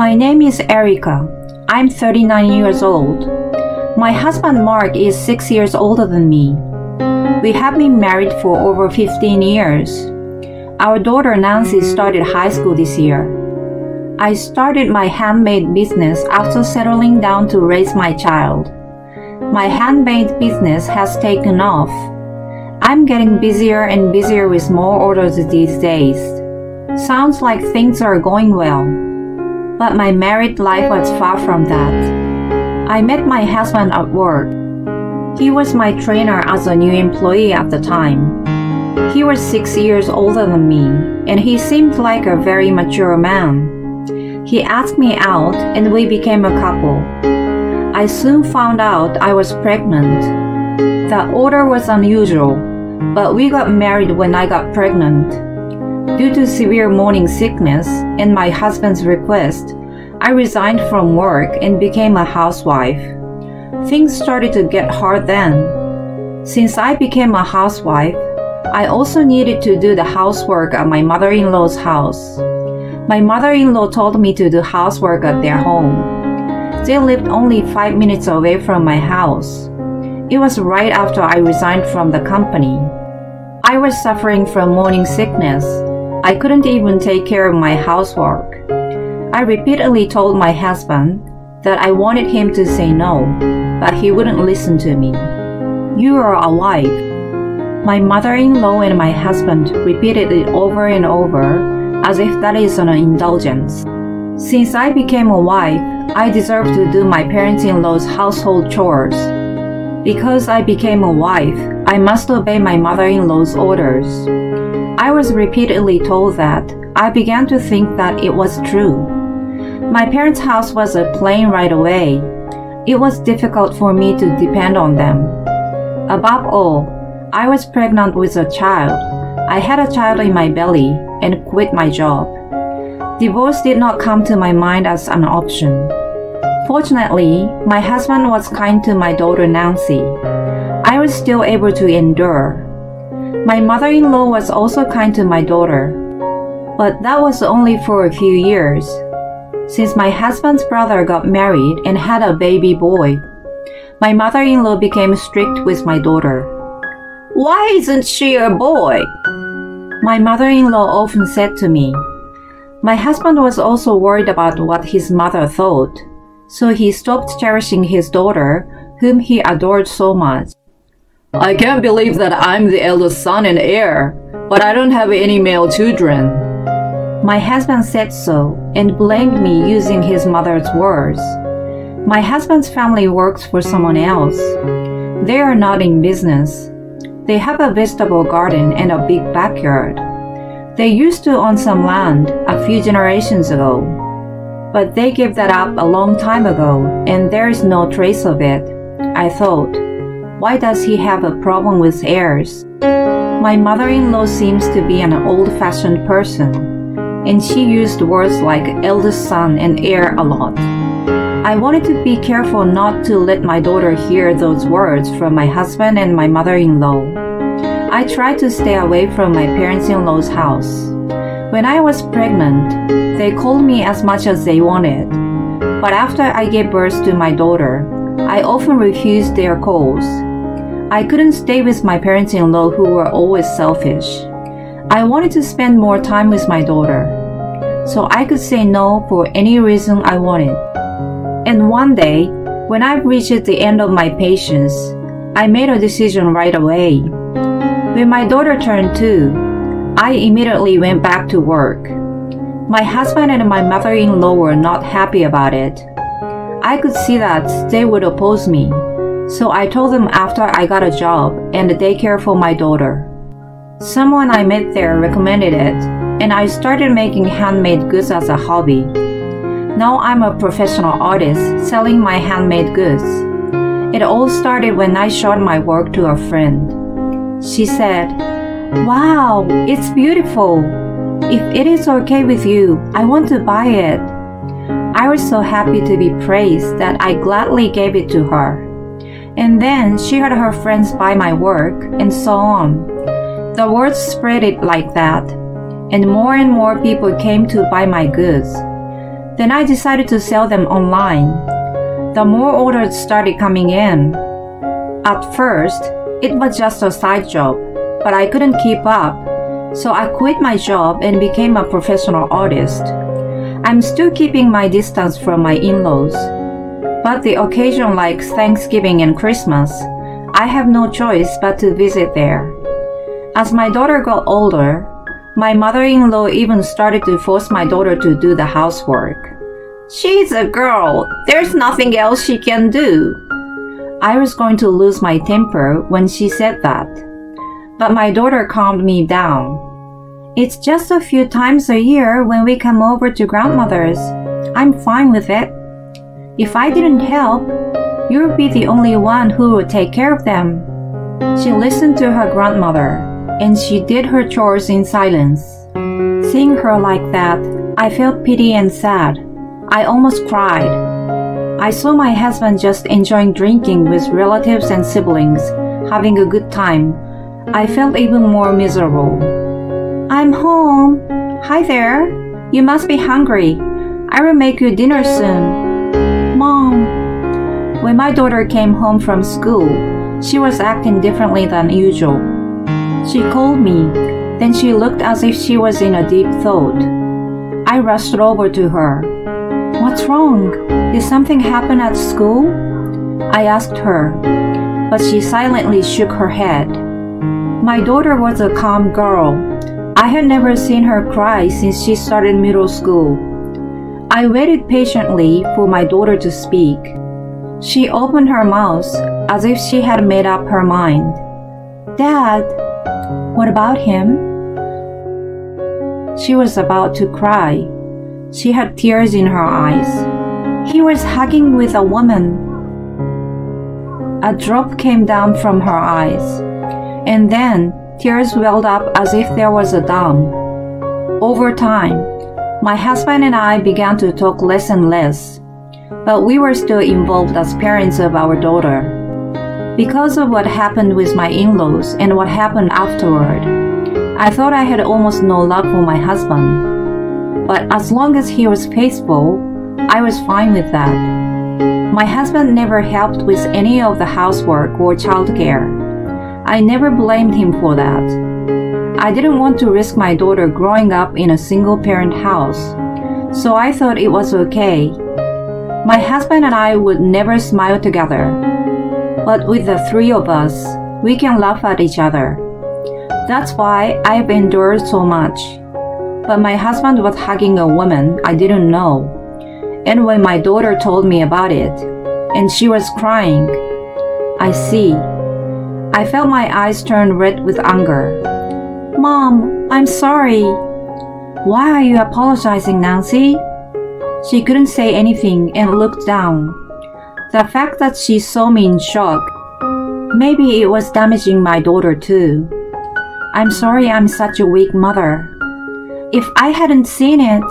My name is Erica. I'm 39 years old. My husband Mark is 6 years older than me. We have been married for over 15 years. Our daughter Nancy started high school this year. I started my handmade business after settling down to raise my child. My handmade business has taken off. I'm getting busier and busier with more orders these days. Sounds like things are going well. But my married life was far from that. I met my husband at work. He was my trainer as a new employee at the time. He was six years older than me, and he seemed like a very mature man. He asked me out, and we became a couple. I soon found out I was pregnant. The order was unusual, but we got married when I got pregnant. Due to severe morning sickness and my husband's request, I resigned from work and became a housewife. Things started to get hard then. Since I became a housewife, I also needed to do the housework at my mother-in-law's house. My mother-in-law told me to do housework at their home. They lived only five minutes away from my house. It was right after I resigned from the company. I was suffering from morning sickness. I couldn't even take care of my housework. I repeatedly told my husband that I wanted him to say no, but he wouldn't listen to me. You are a wife. My mother-in-law and my husband repeated it over and over as if that is an indulgence. Since I became a wife, I deserve to do my parents-in-law's household chores. Because I became a wife, I must obey my mother-in-law's orders. I was repeatedly told that. I began to think that it was true. My parents' house was a plane right away. It was difficult for me to depend on them. Above all, I was pregnant with a child. I had a child in my belly and quit my job. Divorce did not come to my mind as an option. Fortunately, my husband was kind to my daughter Nancy. I was still able to endure. My mother-in-law was also kind to my daughter. But that was only for a few years since my husband's brother got married and had a baby boy. My mother-in-law became strict with my daughter. Why isn't she a boy? My mother-in-law often said to me. My husband was also worried about what his mother thought, so he stopped cherishing his daughter, whom he adored so much. I can't believe that I'm the eldest son and heir, but I don't have any male children. My husband said so and blamed me using his mother's words. My husband's family works for someone else. They are not in business. They have a vegetable garden and a big backyard. They used to own some land a few generations ago. But they gave that up a long time ago and there is no trace of it. I thought, why does he have a problem with heirs? My mother-in-law seems to be an old-fashioned person and she used words like eldest son and heir a lot. I wanted to be careful not to let my daughter hear those words from my husband and my mother-in-law. I tried to stay away from my parents-in-law's house. When I was pregnant, they called me as much as they wanted. But after I gave birth to my daughter, I often refused their calls. I couldn't stay with my parents-in-law who were always selfish. I wanted to spend more time with my daughter, so I could say no for any reason I wanted. And one day, when I reached the end of my patience, I made a decision right away. When my daughter turned two, I immediately went back to work. My husband and my mother-in-law were not happy about it. I could see that they would oppose me, so I told them after I got a job and a daycare for my daughter. Someone I met there recommended it, and I started making handmade goods as a hobby. Now I'm a professional artist selling my handmade goods. It all started when I showed my work to a friend. She said, Wow, it's beautiful. If it is okay with you, I want to buy it. I was so happy to be praised that I gladly gave it to her. And then she had her friends buy my work, and so on. The word spread it like that, and more and more people came to buy my goods. Then I decided to sell them online. The more orders started coming in. At first, it was just a side job, but I couldn't keep up, so I quit my job and became a professional artist. I'm still keeping my distance from my in-laws, but the occasion like Thanksgiving and Christmas, I have no choice but to visit there. As my daughter got older, my mother-in-law even started to force my daughter to do the housework. She's a girl. There's nothing else she can do. I was going to lose my temper when she said that. But my daughter calmed me down. It's just a few times a year when we come over to grandmother's. I'm fine with it. If I didn't help, you'd be the only one who would take care of them. She listened to her grandmother, and she did her chores in silence. Seeing her like that, I felt pity and sad. I almost cried. I saw my husband just enjoying drinking with relatives and siblings, having a good time. I felt even more miserable. I'm home. Hi there. You must be hungry. I will make you dinner soon. When my daughter came home from school, she was acting differently than usual. She called me, then she looked as if she was in a deep thought. I rushed over to her. What's wrong? Did something happen at school? I asked her, but she silently shook her head. My daughter was a calm girl. I had never seen her cry since she started middle school. I waited patiently for my daughter to speak. She opened her mouth as if she had made up her mind. Dad, what about him? She was about to cry. She had tears in her eyes. He was hugging with a woman. A drop came down from her eyes, and then tears welled up as if there was a dam. Over time, my husband and I began to talk less and less, but we were still involved as parents of our daughter. Because of what happened with my in-laws and what happened afterward, I thought I had almost no love for my husband but as long as he was faithful, I was fine with that. My husband never helped with any of the housework or childcare. I never blamed him for that. I didn't want to risk my daughter growing up in a single parent house, so I thought it was okay. My husband and I would never smile together, but with the three of us, we can laugh at each other. That's why I've endured so much but my husband was hugging a woman I didn't know. And when my daughter told me about it, and she was crying, I see. I felt my eyes turn red with anger. Mom, I'm sorry. Why are you apologizing, Nancy? She couldn't say anything and looked down. The fact that she saw me in shock, maybe it was damaging my daughter too. I'm sorry I'm such a weak mother. If I hadn't seen it.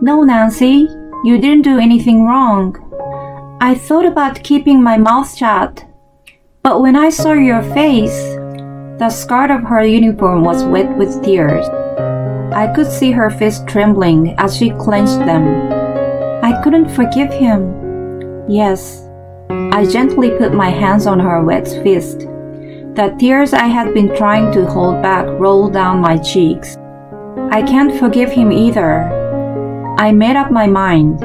No, Nancy, you didn't do anything wrong. I thought about keeping my mouth shut. But when I saw your face, the skirt of her uniform was wet with tears. I could see her face trembling as she clenched them. I couldn't forgive him. Yes. I gently put my hands on her wet fist. The tears I had been trying to hold back rolled down my cheeks. I can't forgive him either. I made up my mind.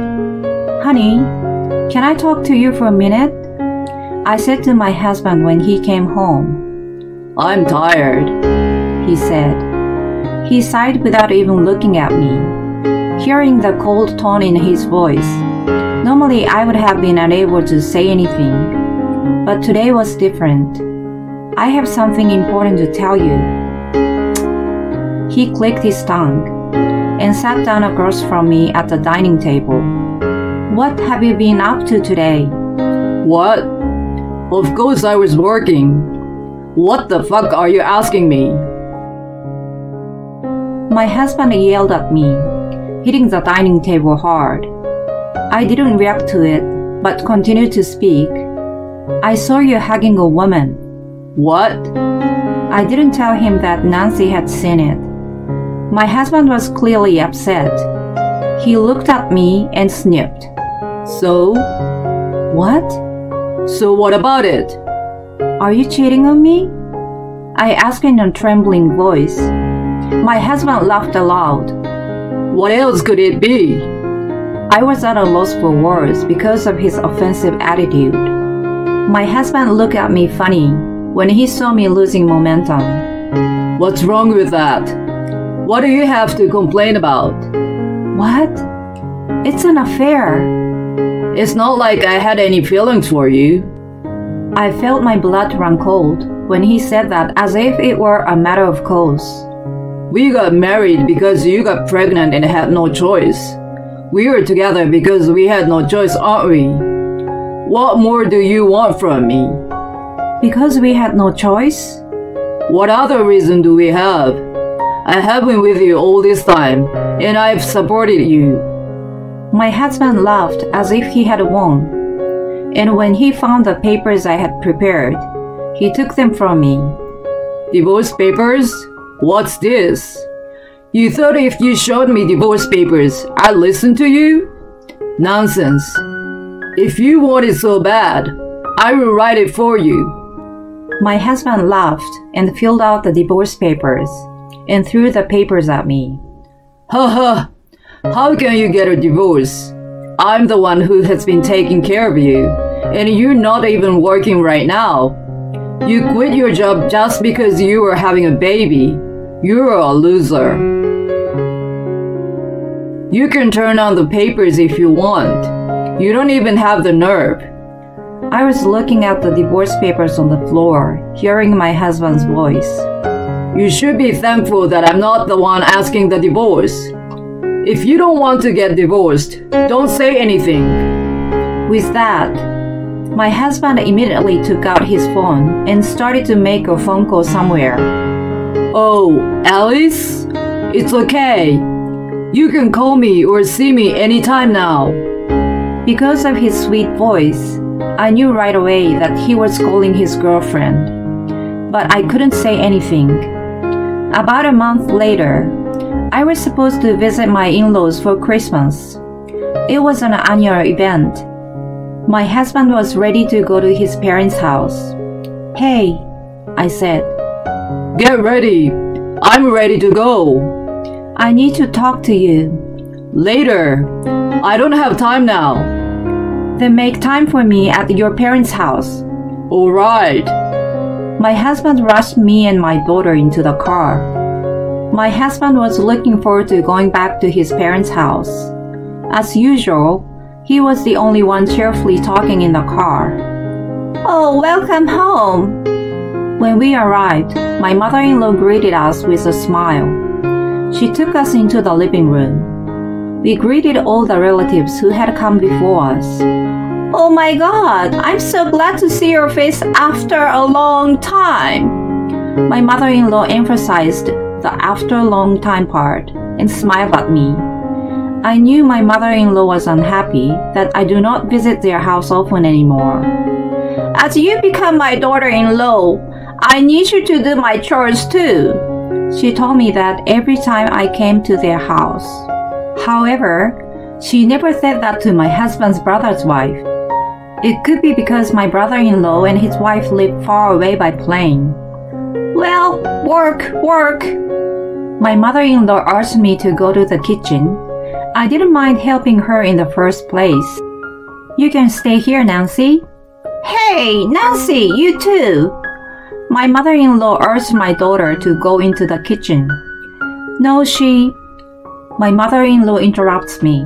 Honey, can I talk to you for a minute? I said to my husband when he came home. I'm tired, he said. He sighed without even looking at me. Hearing the cold tone in his voice, normally I would have been unable to say anything, but today was different. I have something important to tell you. He clicked his tongue and sat down across from me at the dining table. What have you been up to today? What? Of course I was working. What the fuck are you asking me? My husband yelled at me, hitting the dining table hard. I didn't react to it, but continued to speak. I saw you hugging a woman. What? I didn't tell him that Nancy had seen it. My husband was clearly upset. He looked at me and sniffed. So? What? So what about it? Are you cheating on me? I asked in a trembling voice. My husband laughed aloud. What else could it be? I was at a loss for words because of his offensive attitude. My husband looked at me funny when he saw me losing momentum. What's wrong with that? What do you have to complain about? What? It's an affair. It's not like I had any feelings for you. I felt my blood run cold when he said that as if it were a matter of course. We got married because you got pregnant and had no choice. We were together because we had no choice, aren't we? What more do you want from me? Because we had no choice? What other reason do we have? I have been with you all this time, and I've supported you. My husband laughed as if he had won. And when he found the papers I had prepared, he took them from me. Divorce papers? What's this? You thought if you showed me divorce papers, I'd listen to you? Nonsense. If you want it so bad, I will write it for you. My husband laughed and filled out the divorce papers and threw the papers at me. Ha ha! How can you get a divorce? I'm the one who has been taking care of you, and you're not even working right now. You quit your job just because you were having a baby. You're a loser. You can turn on the papers if you want. You don't even have the nerve. I was looking at the divorce papers on the floor, hearing my husband's voice. You should be thankful that I'm not the one asking the divorce. If you don't want to get divorced, don't say anything. With that, my husband immediately took out his phone and started to make a phone call somewhere. Oh, Alice? It's okay. You can call me or see me anytime now. Because of his sweet voice, I knew right away that he was calling his girlfriend. But I couldn't say anything. About a month later, I was supposed to visit my in laws for Christmas. It was an annual event. My husband was ready to go to his parents' house. Hey, I said, Get ready. I'm ready to go. I need to talk to you. Later. I don't have time now. Then make time for me at your parents' house. All right. My husband rushed me and my daughter into the car. My husband was looking forward to going back to his parents' house. As usual, he was the only one cheerfully talking in the car. Oh, welcome home! When we arrived, my mother in law greeted us with a smile. She took us into the living room. We greeted all the relatives who had come before us. Oh my god, I'm so glad to see your face after a long time. My mother in law emphasized the after a long time part and smiled at me. I knew my mother in law was unhappy that I do not visit their house often anymore. As you become my daughter in law, I need you to do my chores too. She told me that every time I came to their house. However, she never said that to my husband's brother's wife. It could be because my brother in law and his wife live far away by plane. Well, work, work. My mother in law asked me to go to the kitchen. I didn't mind helping her in the first place. You can stay here, Nancy. Hey, Nancy, you too. My mother in law urged my daughter to go into the kitchen. No, she. My mother in law interrupts me.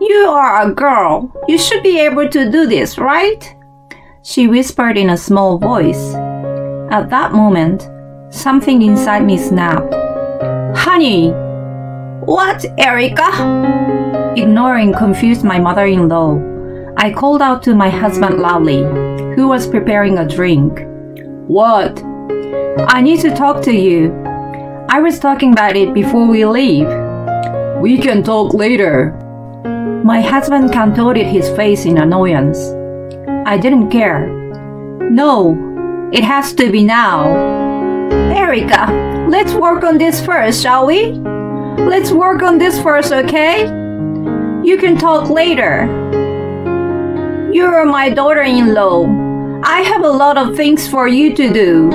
You are a girl. You should be able to do this, right? She whispered in a small voice. At that moment, something inside me snapped. Honey! What, Erica? Ignoring confused my mother in law, I called out to my husband loudly, who was preparing a drink. What? I need to talk to you. I was talking about it before we leave. We can talk later. My husband contorted his face in annoyance. I didn't care. No, it has to be now. Erica, let's work on this first, shall we? Let's work on this first, okay? You can talk later. You're my daughter in law. I have a lot of things for you to do.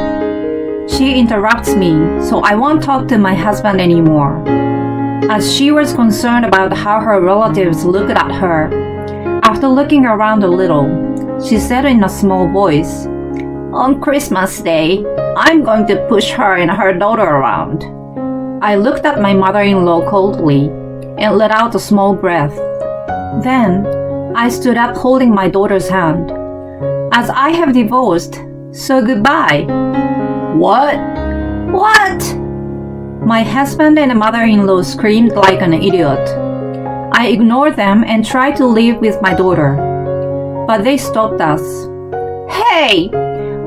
She interrupts me, so I won't talk to my husband anymore. As she was concerned about how her relatives looked at her, after looking around a little, she said in a small voice, On Christmas Day, I'm going to push her and her daughter around. I looked at my mother in law coldly and let out a small breath. Then I stood up holding my daughter's hand. As I have divorced, so goodbye. What? What? My husband and mother in law screamed like an idiot. I ignored them and tried to live with my daughter. But they stopped us. Hey!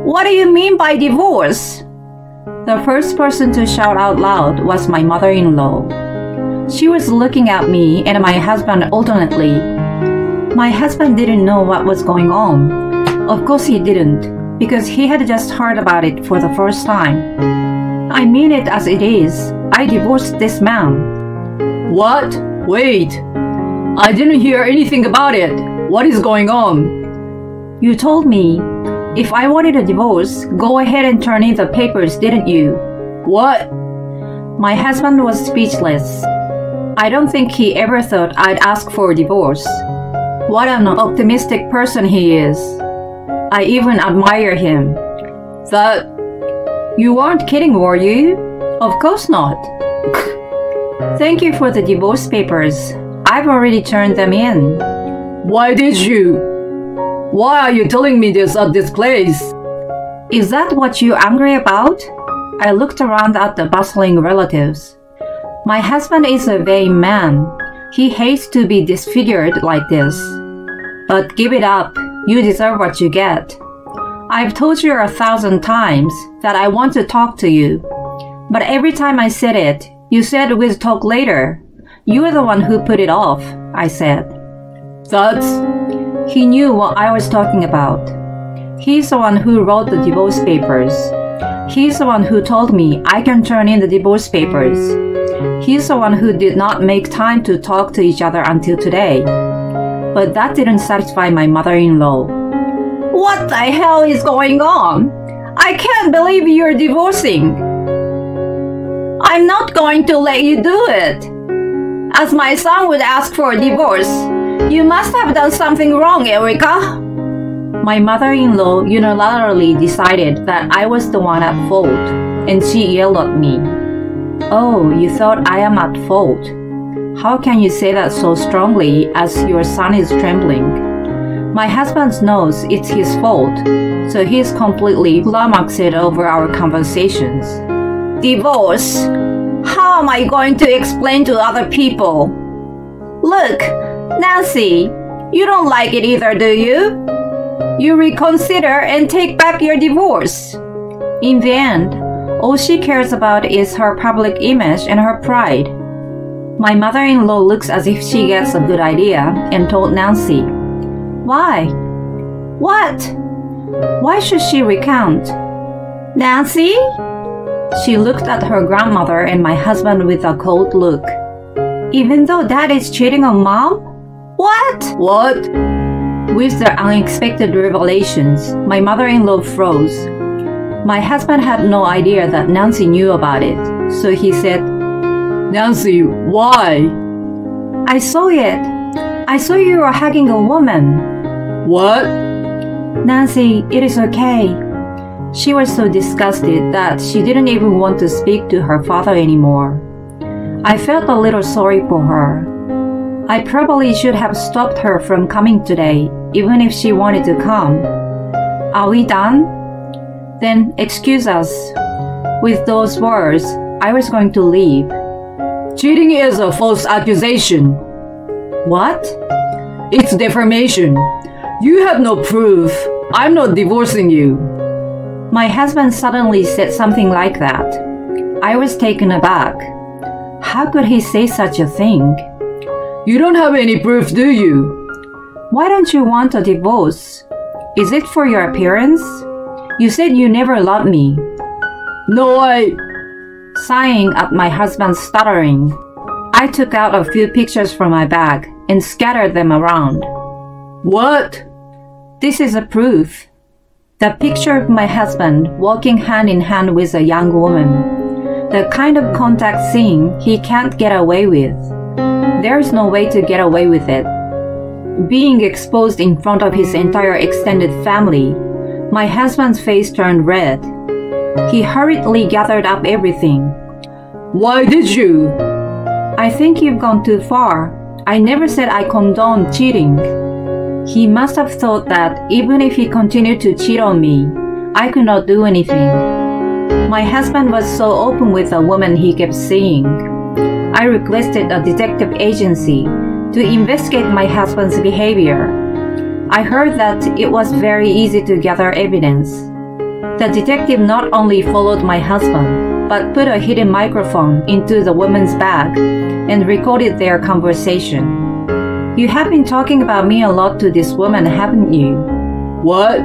What do you mean by divorce? The first person to shout out loud was my mother in law. She was looking at me and my husband alternately. My husband didn't know what was going on. Of course, he didn't, because he had just heard about it for the first time. I mean it as it is. I divorced this man. What? Wait. I didn't hear anything about it. What is going on? You told me if I wanted a divorce, go ahead and turn in the papers, didn't you? What? My husband was speechless. I don't think he ever thought I'd ask for a divorce. What an optimistic person he is. I even admire him. That. You weren't kidding, were you? Of course not. Thank you for the divorce papers. I've already turned them in. Why did you? Why are you telling me this at this place? Is that what you're angry about? I looked around at the bustling relatives. My husband is a vain man. He hates to be disfigured like this. But give it up. You deserve what you get. I've told you a thousand times that I want to talk to you. But every time I said it, you said we'd talk later. You're the one who put it off, I said. That's. He knew what I was talking about. He's the one who wrote the divorce papers. He's the one who told me I can turn in the divorce papers. He's the one who did not make time to talk to each other until today. But that didn't satisfy my mother in law. What the hell is going on? I can't believe you're divorcing. I'm not going to let you do it. As my son would ask for a divorce, you must have done something wrong, Erica. My mother in law unilaterally decided that I was the one at fault, and she yelled at me. Oh, you thought I am at fault? How can you say that so strongly as your son is trembling? My husband knows it's his fault, so he's completely flummoxed over our conversations. Divorce? How am I going to explain to other people? Look, Nancy, you don't like it either, do you? You reconsider and take back your divorce. In the end, all she cares about is her public image and her pride. My mother in law looks as if she gets a good idea and told Nancy. Why? What? Why should she recount? Nancy? She looked at her grandmother and my husband with a cold look. Even though dad is cheating on mom? What? What? With the unexpected revelations, my mother in law froze. My husband had no idea that Nancy knew about it, so he said, Nancy, why? I saw it. I saw you were hugging a woman. What? Nancy, it is okay. She was so disgusted that she didn't even want to speak to her father anymore. I felt a little sorry for her. I probably should have stopped her from coming today, even if she wanted to come. Are we done? Then excuse us. With those words, I was going to leave. Cheating is a false accusation. What? It's defamation. You have no proof. I'm not divorcing you. My husband suddenly said something like that. I was taken aback. How could he say such a thing? You don't have any proof, do you? Why don't you want a divorce? Is it for your appearance? You said you never loved me. No, I. Sighing at my husband's stuttering, I took out a few pictures from my bag and scattered them around. What? This is a proof. The picture of my husband walking hand in hand with a young woman. The kind of contact scene he can't get away with. There's no way to get away with it. Being exposed in front of his entire extended family, my husband's face turned red. He hurriedly gathered up everything. Why did you? I think you've gone too far. I never said I condone cheating. He must have thought that even if he continued to cheat on me, I could not do anything. My husband was so open with a woman he kept seeing. I requested a detective agency to investigate my husband's behavior. I heard that it was very easy to gather evidence. The detective not only followed my husband, but put a hidden microphone into the woman's bag and recorded their conversation. You have been talking about me a lot to this woman, haven't you? What?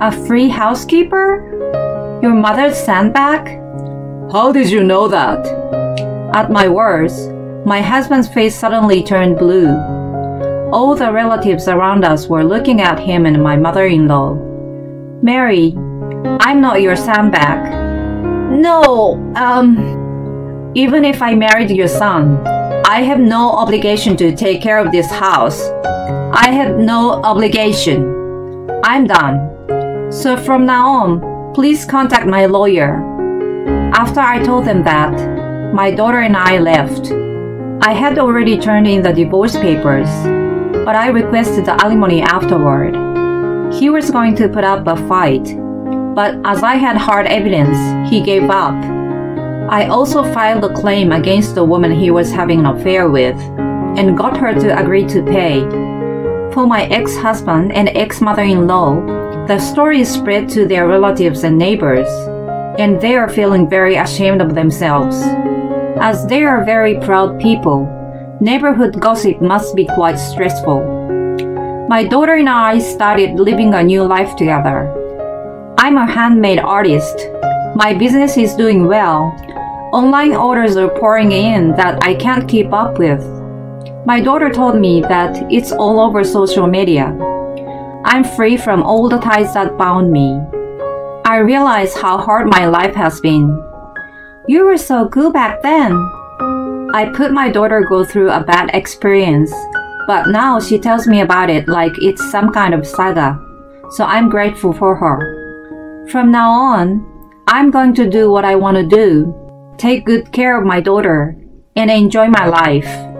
A free housekeeper? Your mother's sandbag? How did you know that? At my words, my husband's face suddenly turned blue. All the relatives around us were looking at him and my mother in law. Mary, I'm not your sandbag. No, um, even if I married your son, I have no obligation to take care of this house. I have no obligation. I'm done. So from now on, please contact my lawyer. After I told them that, my daughter and I left. I had already turned in the divorce papers, but I requested the alimony afterward. He was going to put up a fight, but as I had hard evidence, he gave up. I also filed a claim against the woman he was having an affair with and got her to agree to pay. For my ex husband and ex mother in law, the story spread to their relatives and neighbors, and they are feeling very ashamed of themselves. As they are very proud people, neighborhood gossip must be quite stressful. My daughter and I started living a new life together. I'm a handmade artist. My business is doing well, Online orders are pouring in that I can't keep up with. My daughter told me that it's all over social media. I'm free from all the ties that bound me. I realize how hard my life has been. You were so good back then. I put my daughter go through a bad experience, but now she tells me about it like it's some kind of saga. So I'm grateful for her. From now on, I'm going to do what I want to do take good care of my daughter, and enjoy my life.